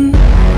written